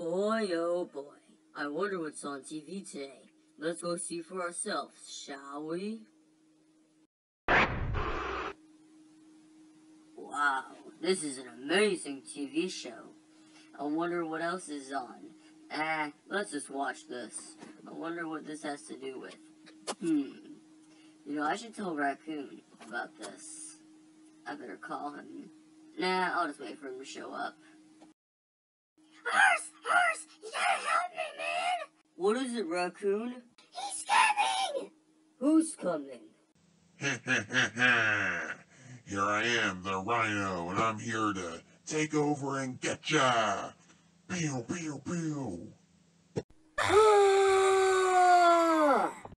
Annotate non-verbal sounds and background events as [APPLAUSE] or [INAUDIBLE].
Boy, oh boy. I wonder what's on TV today. Let's go see for ourselves, shall we? Wow, this is an amazing TV show. I wonder what else is on. Ah, let's just watch this. I wonder what this has to do with. Hmm. You know, I should tell Raccoon about this. I better call him. Nah, I'll just wait for him to show up. What is it, Raccoon? He's coming. Who's coming? [LAUGHS] here I am, the Rhino, and I'm here to take over and get ya. Pew, pew, pew.